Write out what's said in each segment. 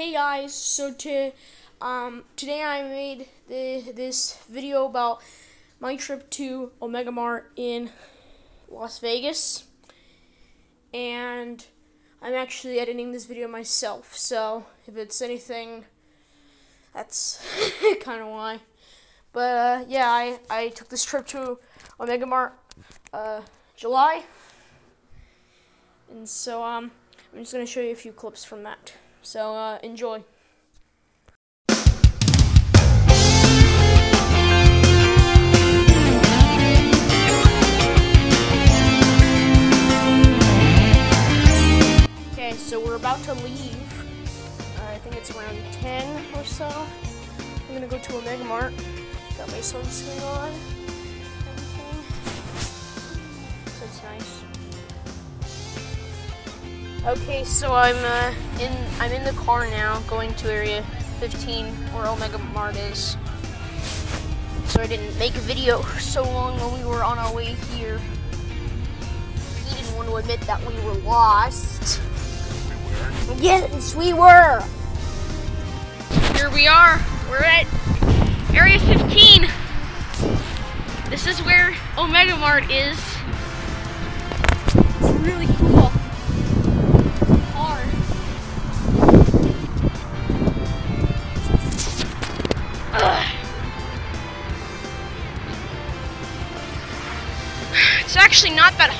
Hey guys, so to, um, today I made the, this video about my trip to Omega Mart in Las Vegas, and I'm actually editing this video myself, so if it's anything, that's kind of why. But uh, yeah, I, I took this trip to Omega Mart uh, July, and so um, I'm just going to show you a few clips from that. So uh, enjoy. Okay, so we're about to leave. Uh, I think it's around 10 or so. I'm gonna go to Omega Mart. Got my sunscreen on. Okay, so I'm uh, in I'm in the car now, going to Area 15 where Omega Mart is. So I didn't make a video so long when we were on our way here. He didn't want to admit that we were lost. Yes, we were. Here we are. We're at Area 15. This is where Omega Mart is. It's really cool.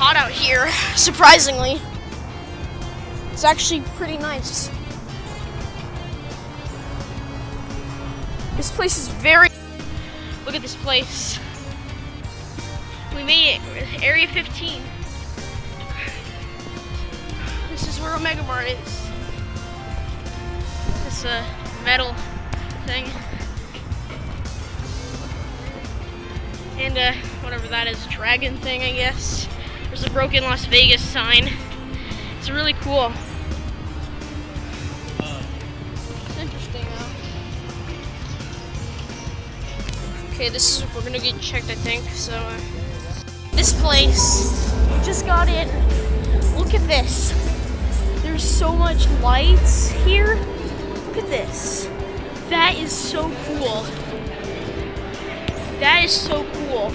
Hot out here, surprisingly. It's actually pretty nice. This place is very. Look at this place. We made it. Area 15. This is where Omega Mart is. This uh, metal thing. And uh, whatever that is, dragon thing, I guess. There's a broken Las Vegas sign. It's really cool. It's interesting though. Okay, this is we're gonna get checked, I think. So uh, this place, we just got in. Look at this. There's so much lights here. Look at this. That is so cool. That is so cool.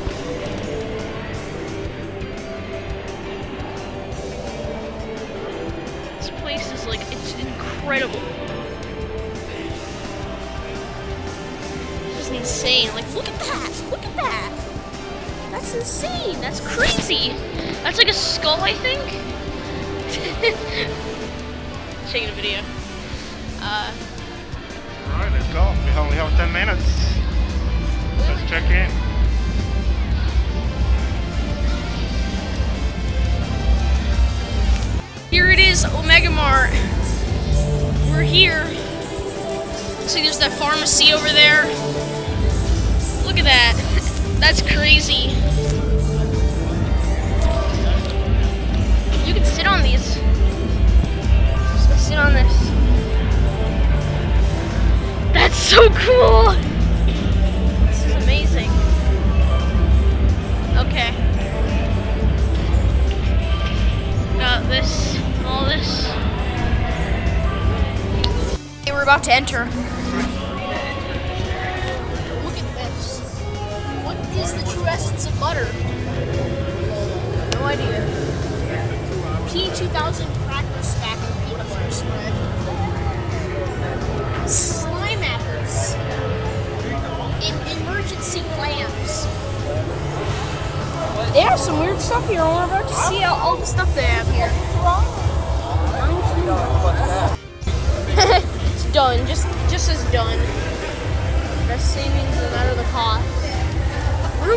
Incredible. That pharmacy over there. Look at that. That's crazy. You can sit on these. Just gonna sit on this. That's so cool. This is amazing. Okay. Got this, all this. Okay, we're about to enter.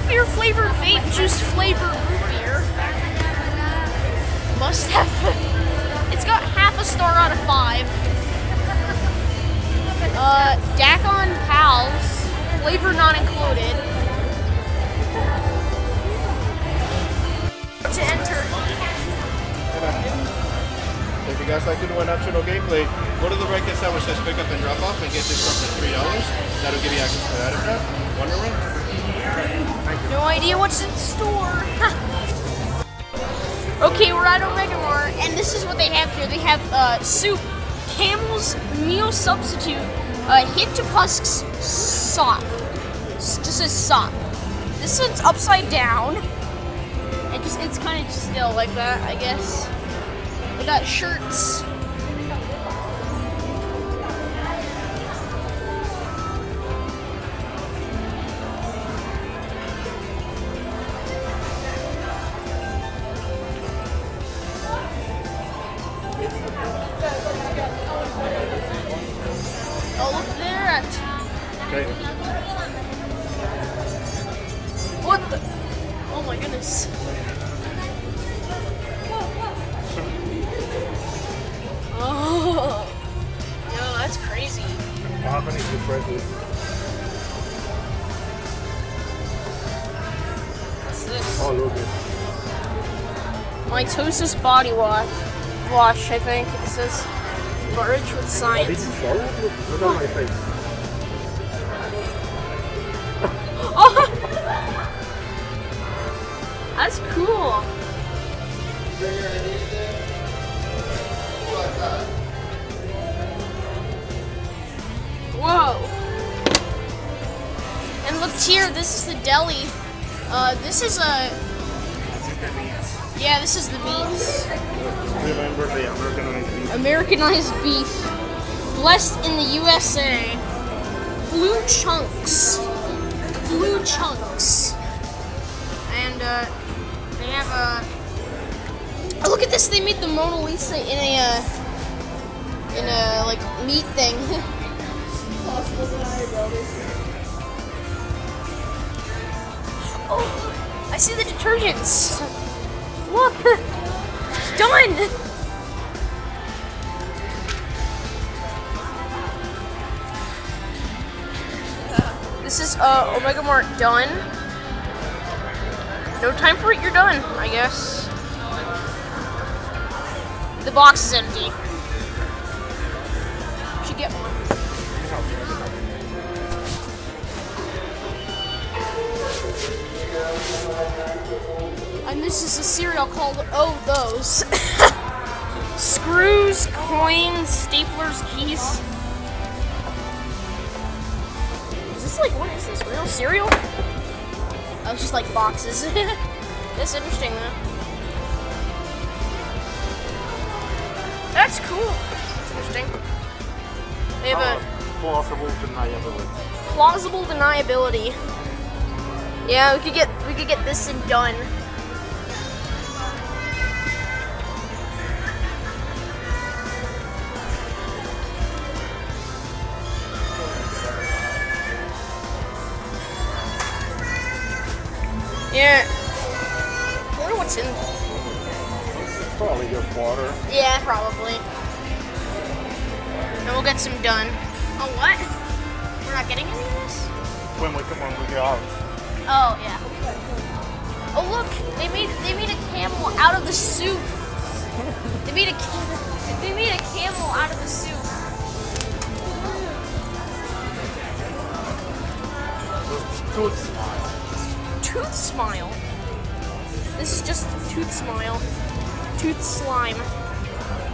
Beer flavored vape juice flavored root beer. Must have. It's got half a star out of five. Uh, Dakon Pals, flavor not included. To enter. If you guys like to do an optional gameplay, go to the right which says pick up and drop off and get this stuff for $3. That'll give you access to that event. Wonder. No idea what's in store. okay, we're at Omega Mart, and this is what they have here. They have uh, soup, Camel's meal substitute, uh, husks sock. S- Just says sock. This one's upside down. It just it's kind of still like that, I guess. We got shirts. Body wash. Wash, I think it says. Merge with science. you show it? Look, look at my face. Oh! That's cool. Whoa. And look here, this is the deli. Uh, this is a. Yeah, this is the. Remember the Americanized beef? Americanized beef. Blessed in the USA. Blue chunks. Blue chunks. And uh, they have a. Oh, look at this! They made the Mona Lisa in a uh, in a like meat thing. oh, I see the detergents. Look, done. This is uh, Omega Mart done. No time for it, you're done, I guess. The box is empty. Should get one. And this is a cereal called Oh Those. Screws, coins, staplers, keys. Is this like what is this? Real cereal? Oh, it's just like boxes. That's interesting though. That's cool. That's interesting. They have a uh, Plausible deniability. plausible deniability. Yeah, we could get we could get this and done. Yeah. I wonder what's in. Probably just water. Yeah, probably. And we'll get some done. Oh, what? We're not getting any of this? When we come on with your house. Oh yeah. Oh look, they made they made a camel out of the soup. They made a ca- they made a camel out of the soup. Tooth smile. Tooth smile. This is just tooth smile. Tooth slime.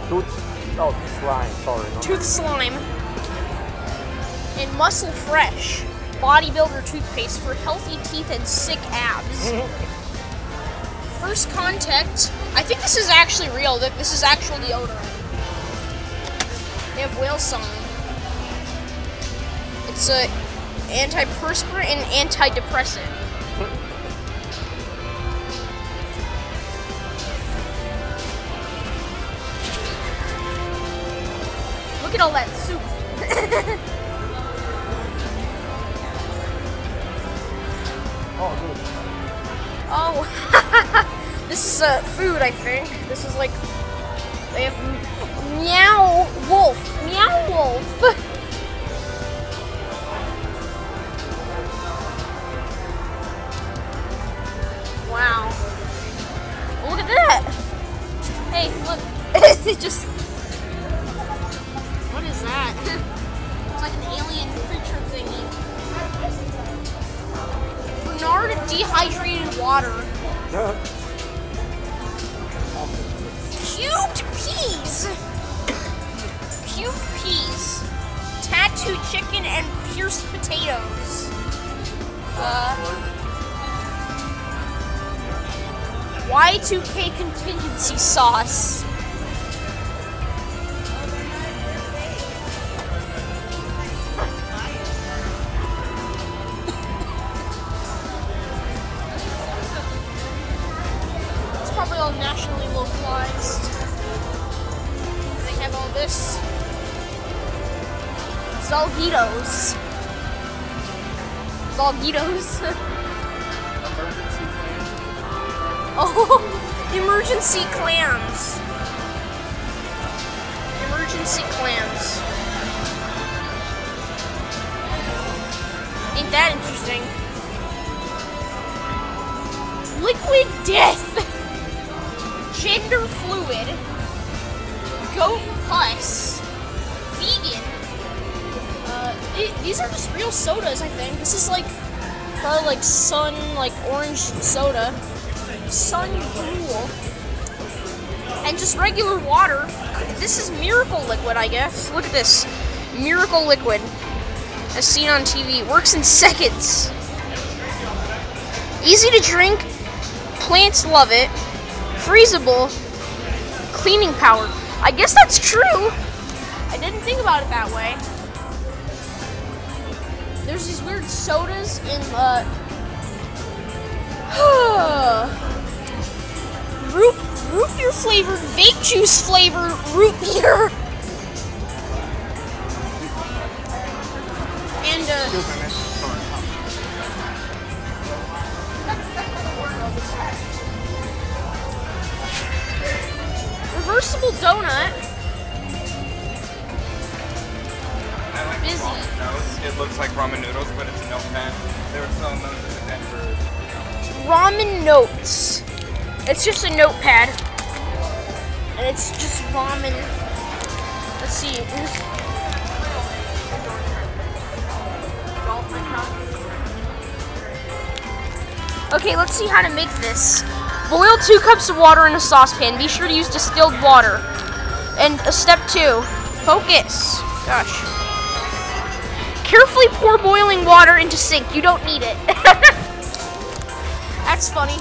Tooth. Oh, slime. Sorry. No. Tooth slime. And muscle fresh. Bodybuilder toothpaste for healthy teeth and sick abs. First contact. I think this is actually real. That This is actual deodorant. They have whale song. It's a antiperspirant and antidepressant. That soup. Oh, good. Oh, this is uh, food, I think. This is like they have meow wolf, meow wolf. wow, look at that. Hey, look, it just that? It's like an alien creature thingy. Bernard dehydrated water. Cubed peas. cubed peas, tattooed chicken, and pierced potatoes. Uh, Y2K contingency sauce. Have. Zalgitos. Zalgitos. Emergency plan. oh, emergency clams. Emergency clams. Ain't that interesting? Liquid death. Gender fluid. Goat pus. Vegan. Uh, it, these are just real sodas, I think. This is like probably like sun, like orange soda, sun gruel, and just regular water. This is miracle liquid, I guess. Look at this, miracle liquid, as seen on TV. Works in seconds. Easy to drink. Plants love it. Freezable. Cleaning power. I guess that's true. I didn't think about it that way. There's these weird sodas in the... root root beer flavored vape juice flavored root beer. And uh reversible donut. I like Busy. nose. It looks like ramen noodles, but it's a notepad. They were selling those at the Denver. Ramen notes. It's just a notepad. And it's just ramen. Let's see. Okay, let's see how to make this. Boil two cups of water in a saucepan. Be sure to use distilled water. And step two, focus. Gosh. Carefully pour boiling water into sink. You don't need it. That's funny.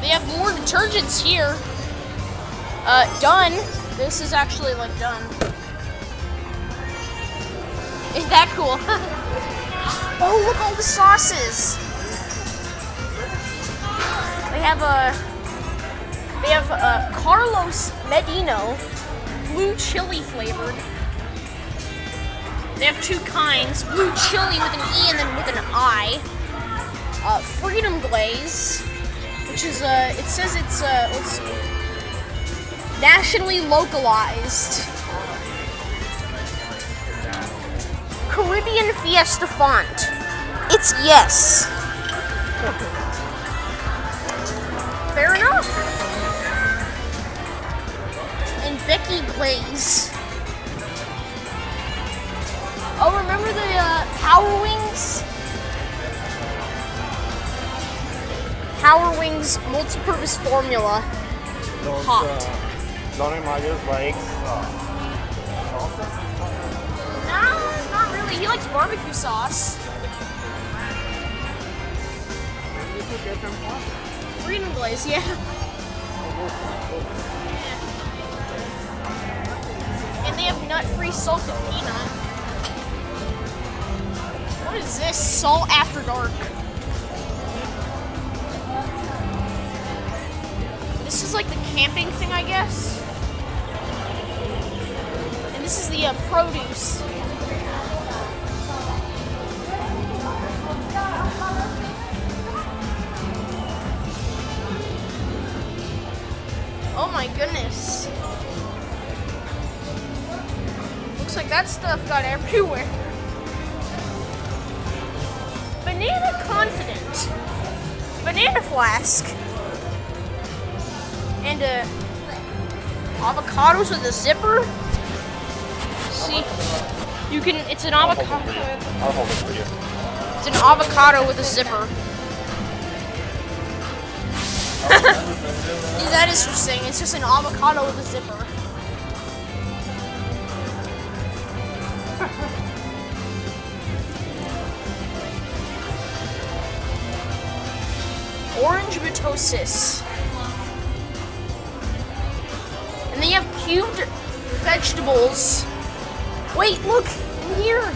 They have more detergents here. Uh, done. This is actually like done. Isn't that cool? oh, look all the sauces. They have a. They have a Carlos Medino, blue chili flavored. They have two kinds, blue chili with an E and then with an I. Uh, Freedom Glaze, which is uh, it says it's uh, let's see, nationally localized. Caribbean Fiesta font. It's yes. Fair enough. And Becky Glaze. Oh, remember the uh, Power Wings? Power Wings multi-purpose formula. Those, Hot. uh, Donny Myers likes uh. No, not really. He likes barbecue sauce. Freedom Glaze, yeah. And they have nut-free salted peanut. What is this? Salt after dark. This is like the camping thing, I guess. The produce. Oh my goodness. Looks like that stuff got everywhere. Banana Confident. Banana Flask. And uh, avocados with a zipper. See, you can, it's an avocado. I'll hold it for you. It's an avocado with a zipper. that is interesting. It's just an avocado with a zipper. Orange mitosis. And they have cubed vegetables. Wait, look in here.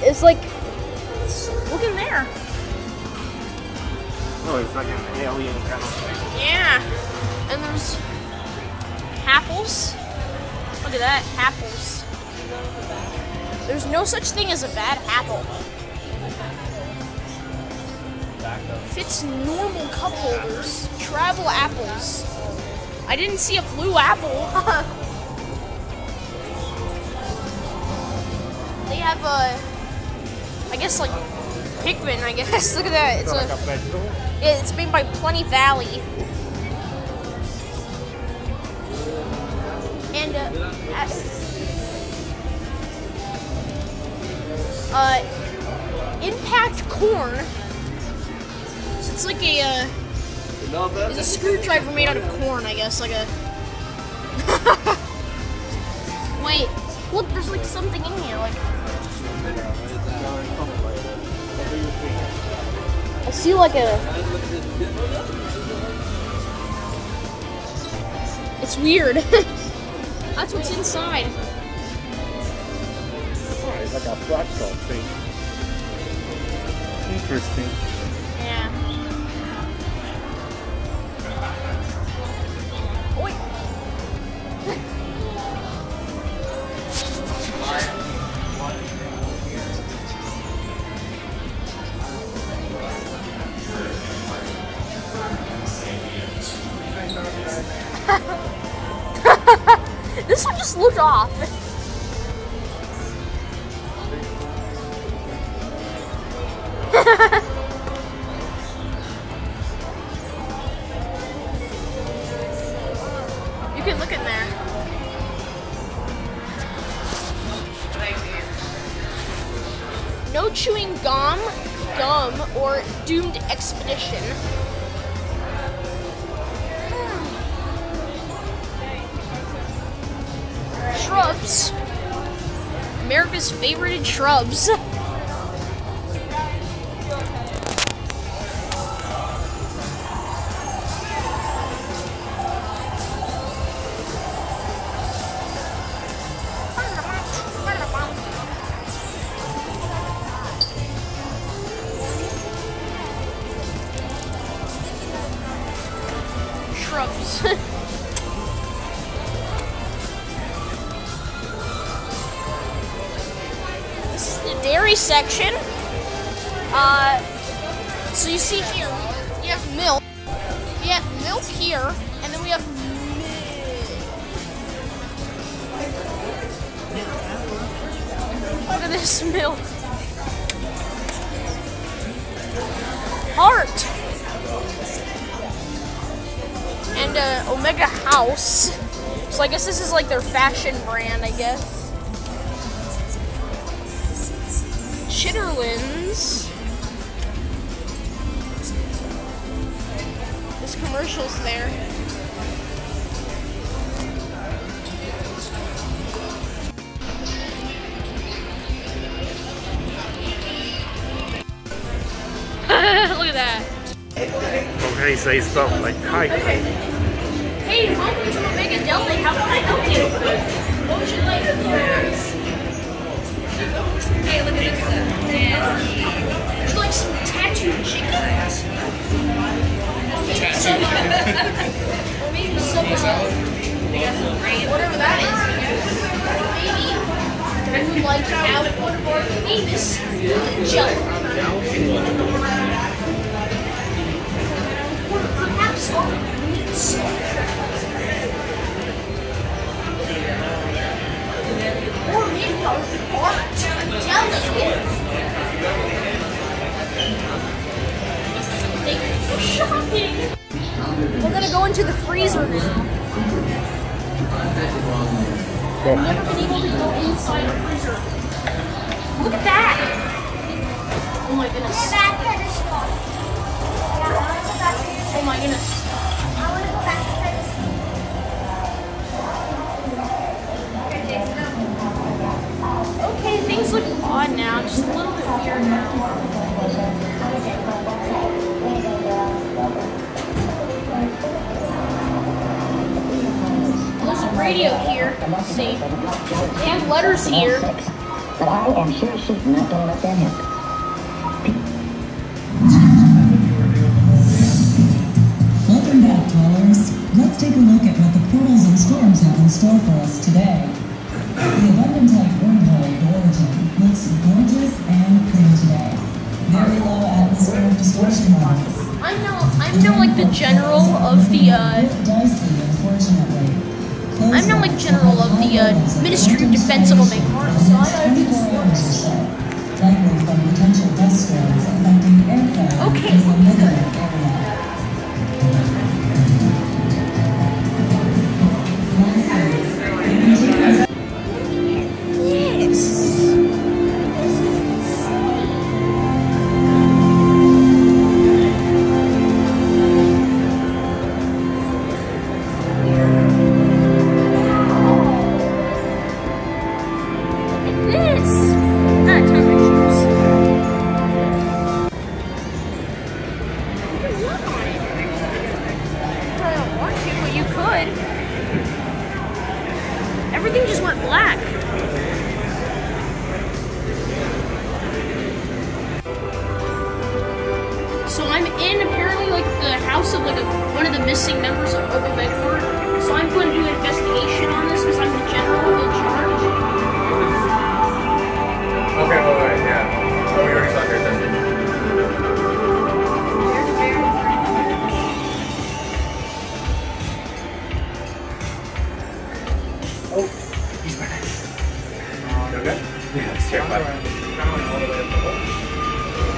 It's like, look in there. Oh, it's like an alien kind of thing. Yeah. And there's apples. Look at that, apples. There's no such thing as a bad apple. Fits normal cup holders. Travel apples. I didn't see a blue apple. have a, I guess like Pikmin. I guess. Look at that. It's It's like a. a vegetable. Yeah, it's made by Plenty Valley. And uh, uh, Impact Corn. So it's like a uh, You know that? it's a screwdriver made out of corn, I guess, like a. Wait, look, there's like something in here, like I see like a. It's weird. That's what's inside. It's like a fractal thing. Interesting. this one just looked off. section. Uh, so you see here, you have milk. We have milk here, and then we have milk. Look at this milk. Heart. And uh, Omega House. So I guess this is like their fashion brand, I guess. This commercial's there. Look at that. Okay, say stuff like hi. Hey, welcome to Omega Deli. How can I help you? What would you like? Hey, look at this stuff. Would you like some tattooed chicken? Tattooed? or maybe some salad? Whatever that is. Maybe I would like to have one of our famous jelly. Or perhaps our meats. Or maybe jelly. Thank you. We're gonna go into the freezer now. I've never been able to go inside a freezer. Look at that! Oh my goodness. Oh my goodness. Okay, things look odd now, just a little bit weird now. Radio here. See. They have letters here. But I am sure she's not gonna let that happen. Welcome back, dwellers. Let's take a look at what the portals and storms have in store for us today. The abundant type orbital origin looks gorgeous and clear today. Very low atmospheric distortion levels. I'm now, I'm now like the general of the, uh, Dicey, unfortunately. Close I'm now like general of the, uh, Ministry of Defense of Omega Mart, so I gotta do 24 hours or so. Likely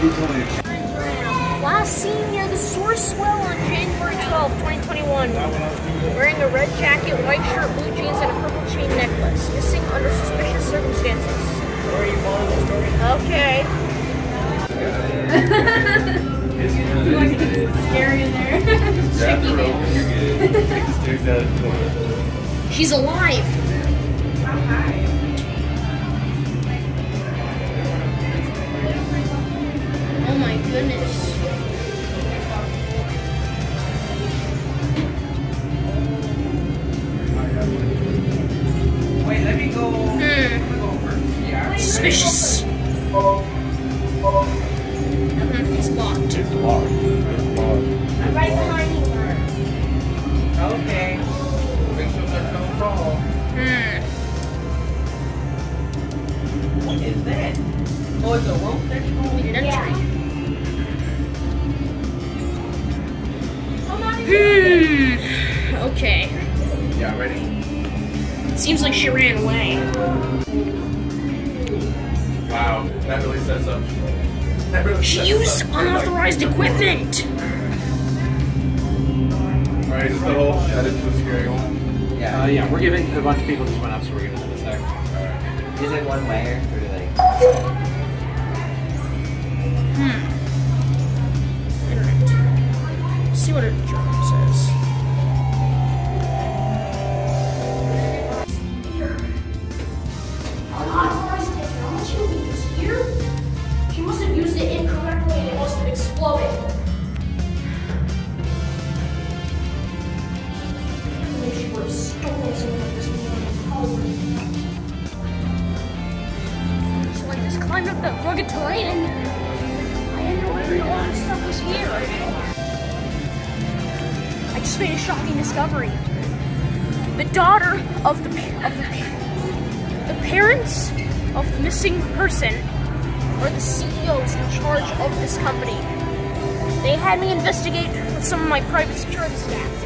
Last seen near the Source Well on January 12, 2021. Wearing a red jacket, white shirt, blue jeans, and a purple chain necklace. Missing under suspicious circumstances. Okay. Scary in there. It. She's alive. Goodness. Wait, let me go. Hmm. Yeah. Suspicious. Mhm, It's locked. I'm right behind you. Okay. Make sure there's no problem. Hmm. What is that? Oh, it's a rope that you Completed Hmm. Okay. Yeah, ready? Seems like she ran away. Wow, that really sets up. That really She sets used up for, like, unauthorized equipment. Alright, is the whole that is the scary one. Uh, yeah, we're giving a bunch of people just went up, so we're giving them a sec. Is it one way or do they? Hmm. Internet. See what her made a shocking discovery. The daughter of the of the the parents of the missing person are the CEOs in charge of this company. They had me investigate with some of my private security staff.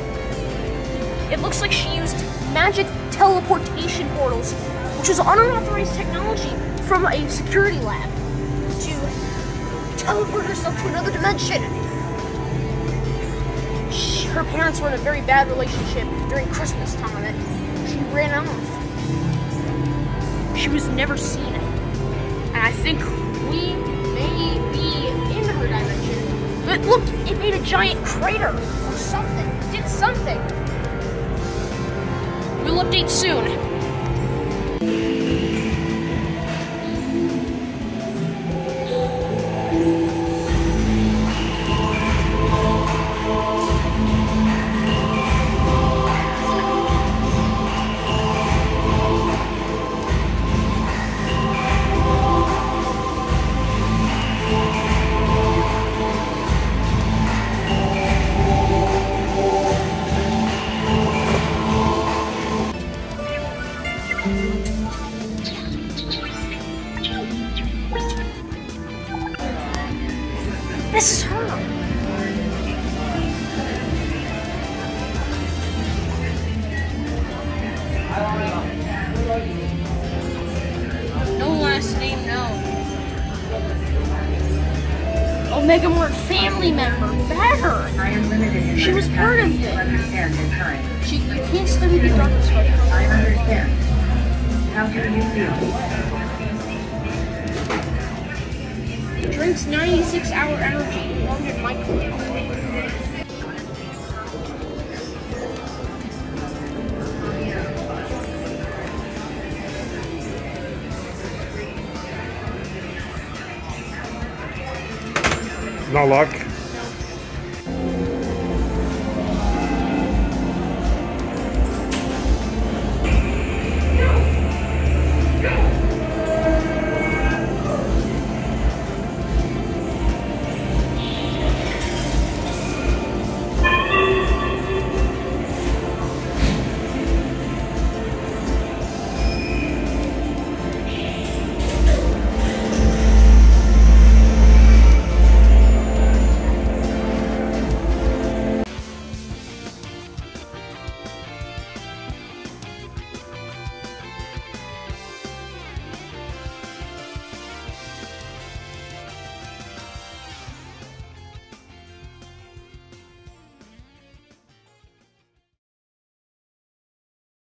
It looks like she used magic teleportation portals, which is unauthorized technology from a security lab, to teleport herself to another dimension. Her parents were in a very bad relationship during Christmas time, and she ran off. She was never seen And I think we may be in her dimension. But look, it made a giant crater or something. It did something. We'll update soon. Luck.